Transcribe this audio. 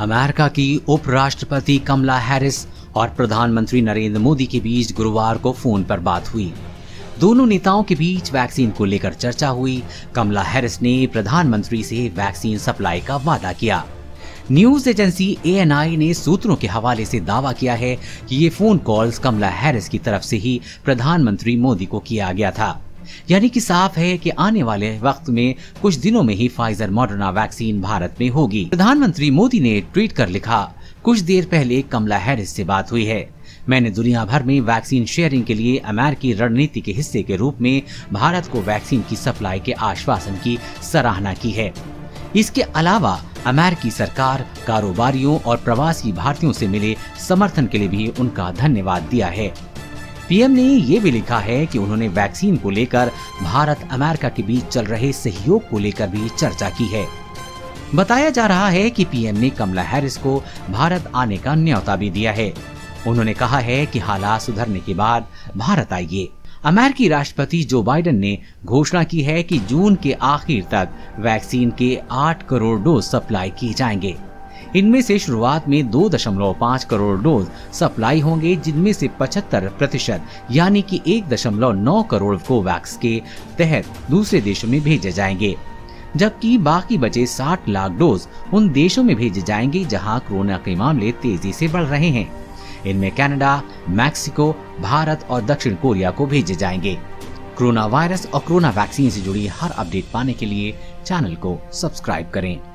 America की उपराष्ट्रपति कमला Harris और प्रधानमंत्री नरेंद्र मोदी के बीच गुरुवार को फ़ोन पर बात हुई। दोनों नेताओं के बीच वैक्सीन को लेकर चर्चा हुई। कमला हैरिस ने प्रधानमंत्री से वैक्सीन सप्लाई का वादा किया। न्यूज़ एजेंसी एएनआई ने सूत्रों के हवाले से दावा किया है कि ये फ़ोन कॉल्स कमला हैरिस की तरफ़ से ही प्रधानमंत्री मोदी को किया गया था। यानी कि साफ़ है कि आने वाले वक्त में कुछ दिनों में ही फाइजर मॉडर्ना वैक्सीन भारत में होगी। प्रधानमंत्री मोदी ने ट्वीट कर लिखा, कुछ देर पहले कमला हैरिस से बात हुई है। मैंने दुनिया भर में वैक्सीन शेयरिंग के लिए अमेरिकी रणनीति के हिस्से के रूप में भारत को वैक्सीन की सप्लाई के आश्वासन की सराहना की है। इसके अलावा अमेरिकी सरकार कारोबारियों और प्रवासी भारतीयों से मिले समर्थन के लिए भी उनका धन्यवाद दिया है। पीएम ने ये भी लिखा है कि उन्होंने वैक्सीन को लेकर भारत, अमेरिका के बीच चल रहे सहयोग को लेकर भी चर्चा की है। बताया जा रहा है कि पीएम ने कमला हैरिस को भारत आने का न्यौता भी दिया है। उन्होंने कहा है कि हालात सुधरने के बाद भारत आइए। अमेरिकी राष्ट्रपति जो बाइडेन ने घोषणा की है कि जून के आखिर तक वैक्सीन के 8 करोड़ डोज सप्लाई किए जाएँगे। इनमें से शुरुआत में 2.5 करोड़ डोज सप्लाई होंगे जिनमें से 75 प्रतिशत यानी कि 1.9 करोड़ कोवैक्स के तहत दूसरे देशों में भेजे जाएँगे। जबकि बाकी बचे 60 लाख डोज उन देशों में भेजे जाएँगे जहाँ कोरोना के मामले तेज़ी से बढ़ रहे हैं। इनमें कनाडा, मैक्सिको भारत और दक्षिण कोरिया को भेजे जाएँगे। कोरोना वायरस और कोरोना वैक्सीन से जुड़ी हर अपडेट पाने के लिए चैनल को सब्सक्राइब करें।